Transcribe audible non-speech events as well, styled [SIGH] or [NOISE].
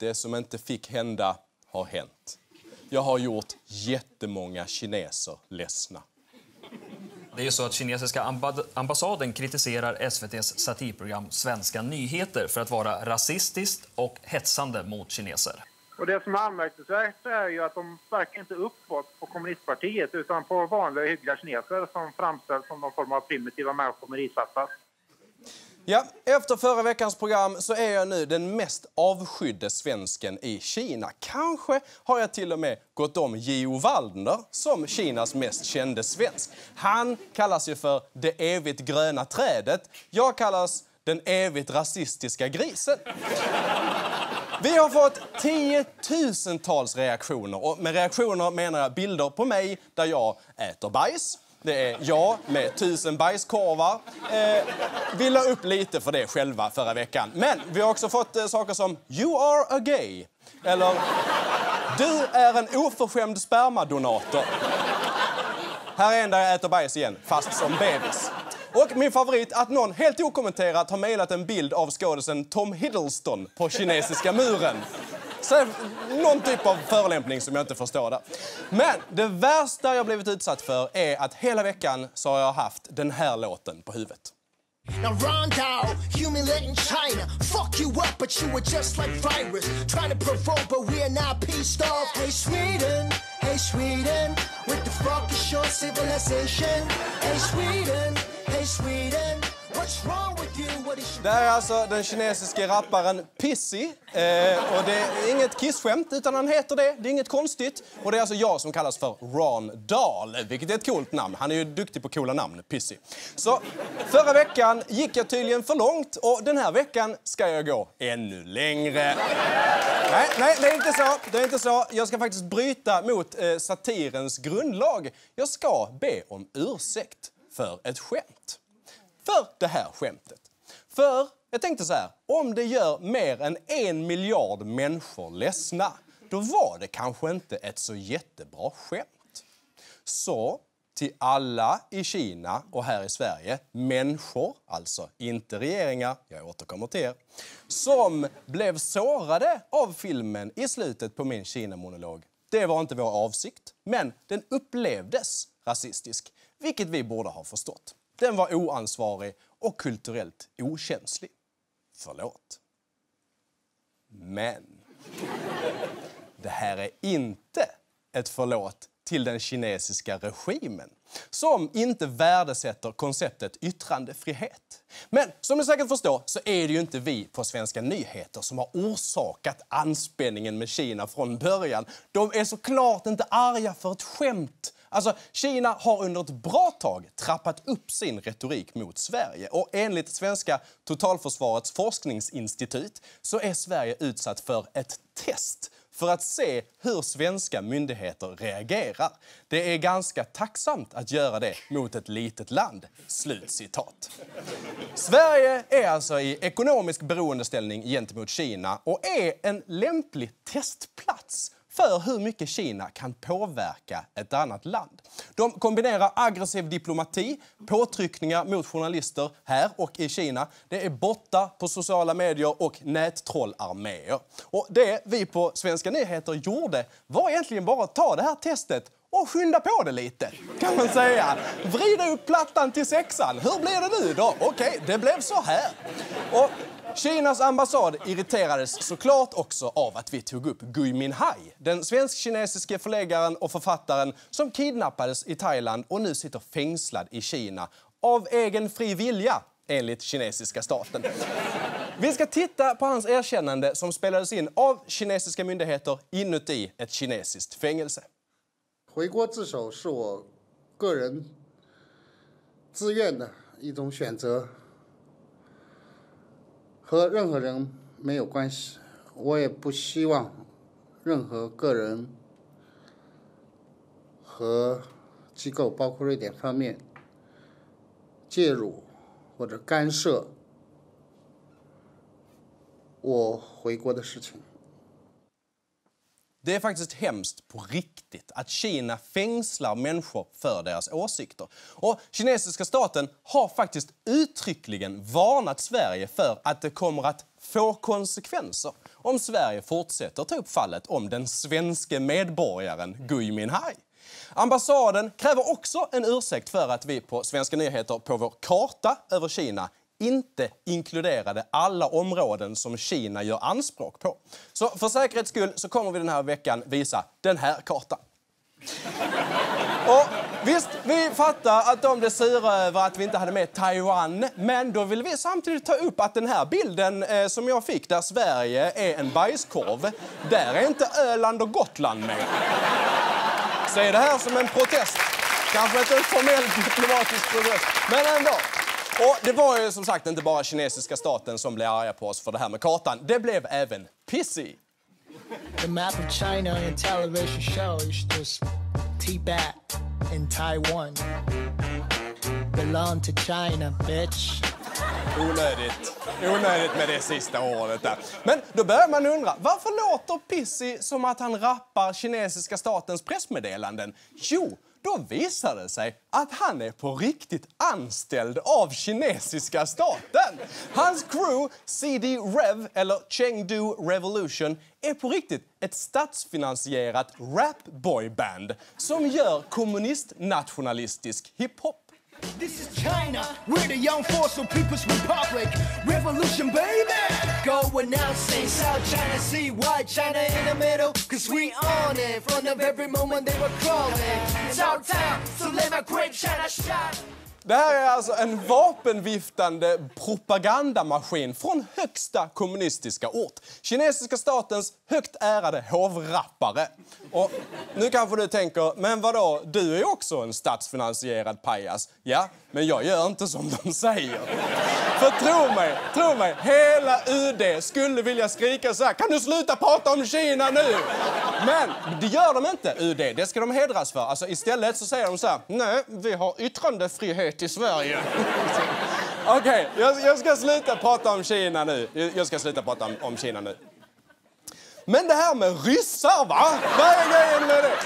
Det som inte fick hända har hänt. Jag har gjort jättemånga kineser ledsna. Det är ju så att kinesiska ambassaden kritiserar SVTs satirprogram Svenska nyheter för att vara rasistiskt och hetsande mot kineser. Och det som är anmärkningsvärt är ju att de verkar inte uppåt på kommunistpartiet utan på vanliga hyggliga kineser som framställs som någon form av primitiva människor med rishattar. Ja, efter förra veckans program så är jag nu den mest avskydde svensken i Kina. Kanske har jag till och med gått om Gio Waldner som Kinas mest kände svensk. Han kallas ju för det evigt gröna trädet. Jag kallas den evigt rasistiska grisen. Vi har fått tiotusentals reaktioner. Och med reaktioner menar jag bilder på mig där jag äter bajs. Det är jag med tusen bajskorvar. Eh, vi la upp lite för det själva förra veckan. Men vi har också fått eh, saker som “You are a gay” eller “Du är en oförskämd spermadonator”. Här är en där jag äter bajs igen, fast som bebis. Och min favorit, att någon helt okommenterat har mejlat en bild av skådisen Tom Hiddleston på kinesiska muren. Så, någon typ av förolämpning som jag inte förstår där. Men det värsta jag blivit utsatt för är att hela veckan så har jag haft den här låten på huvudet. Now Ron humiliating China. Fuck you up, but you were just like virus. Trying to provoke, but we're not pissed off. Hey Sweden, hey Sweden, with the fuck is your civilization? Hey Sweden, hey Sweden, what's wrong det här är alltså den kinesiske rapparen Pissy. Eh, och det är inget kissskämt, utan han heter det. Det är inget konstigt. Och det är alltså jag som kallas för Ron Dahl, vilket är ett coolt namn. Han är ju duktig på coola namn, Pissy. Så förra veckan gick jag tydligen för långt och den här veckan ska jag gå ännu längre. Nej, nej, det är inte så. Det är inte så. Jag ska faktiskt bryta mot eh, satirens grundlag. Jag ska be om ursäkt för ett skämt. För det här skämtet. För jag tänkte så här, om det gör mer än en miljard människor ledsna, då var det kanske inte ett så jättebra skämt. Så till alla i Kina och här i Sverige, människor, alltså inte regeringar, jag återkommer till er, som blev sårade av filmen i slutet på min Kina-monolog. Det var inte vår avsikt, men den upplevdes rasistisk, vilket vi borde ha förstått. Den var oansvarig och kulturellt okänslig. Förlåt. Men det här är inte ett förlåt till den kinesiska regimen som inte värdesätter konceptet yttrandefrihet. Men som ni säkert förstår så är det ju inte vi på Svenska nyheter som har orsakat anspänningen med Kina från början. De är såklart inte arga för ett skämt. Alltså, Kina har under ett bra tag trappat upp sin retorik mot Sverige. Och enligt svenska totalförsvarets forskningsinstitut så är Sverige utsatt för ett test för att se hur svenska myndigheter reagerar. Det är ganska tacksamt att göra det mot ett litet land. Slutcitat. Sverige är alltså i ekonomisk beroendeställning gentemot Kina och är en lämplig testplats för hur mycket Kina kan påverka ett annat land. De kombinerar aggressiv diplomati, påtryckningar mot journalister här och i Kina. Det är borta på sociala medier och nättrollarméer. Och det vi på Svenska nyheter gjorde var egentligen bara att ta det här testet och skynda på det lite, kan man säga. Vrida upp plattan till sexan. Hur blir det nu då? Okej, det blev så här. Och Kinas ambassad irriterades såklart också av att vi tog upp Gui Minhai, den svensk-kinesiske förläggaren och författaren som kidnappades i Thailand och nu sitter fängslad i Kina av egen fri vilja, enligt kinesiska staten. Vi ska titta på hans erkännande som spelades in av kinesiska myndigheter inuti ett kinesiskt fängelse. 回国自首是我个人自愿的一种选择， 和任何人没有关系。我也不希望任何个人和机构，包括瑞典方面介入或者干涉我回国的事情。Det är faktiskt hemskt på riktigt att Kina fängslar människor för deras åsikter. Och kinesiska staten har faktiskt uttryckligen varnat Sverige för att det kommer att få konsekvenser om Sverige fortsätter ta upp fallet om den svenske medborgaren Gui Minhai. Ambassaden kräver också en ursäkt för att vi på Svenska nyheter på vår karta över Kina inte inkluderade alla områden som Kina gör anspråk på. Så för säkerhets skull så kommer vi den här veckan visa den här kartan. [LAUGHS] Och visst, vi fattar att de blev sura över att vi inte hade med Taiwan. Men då vill vi samtidigt ta upp att den här bilden eh, som jag fick där Sverige är en bajskorv, där är inte Öland och Gotland med. Se det här som en protest. Kanske inte en formell diplomatisk protest, men ändå. Och det var ju som sagt inte bara kinesiska staten som blev arga på oss för det här med kartan. Det blev även Pissy. The map of China in television shows just Tibet and Taiwan belong to China, bitch. Onödigt. Onödigt med det sista ordet där. Men då börjar man undra, varför låter Pissy som att han rappar kinesiska statens pressmeddelanden? Jo, då visar det sig att han är på riktigt anställd av kinesiska staten. Hans crew, CD Rev, eller Chengdu Revolution, är på riktigt ett statsfinansierat rapboyband som gör kommunistnationalistisk hiphop. This is China, we're the young force of People's Republic. Revolution, baby! Going out, sing South China Sea, White China in the middle. Cause we on it, front of every moment they were crawling. South time. so let my great China shine. Det här är alltså en vapenviftande propagandamaskin från högsta kommunistiska ort. Kinesiska statens högt ärade hovrappare. Och nu kanske du tänker, men vadå, du är ju också en statsfinansierad pajas. Ja, men jag gör inte som de säger. För tro mig, tro mig, hela UD skulle vilja skrika så här, kan du sluta prata om Kina nu? Men det gör de inte, UD. Det ska de hedras för. Alltså istället så säger de så här, nej, vi har yttrandefrihet i Sverige. [LAUGHS] Okej, okay, jag, jag ska sluta prata om Kina nu. Jag ska sluta prata om, om Kina nu. Men det här med ryssar, va? Vad är grejen med det?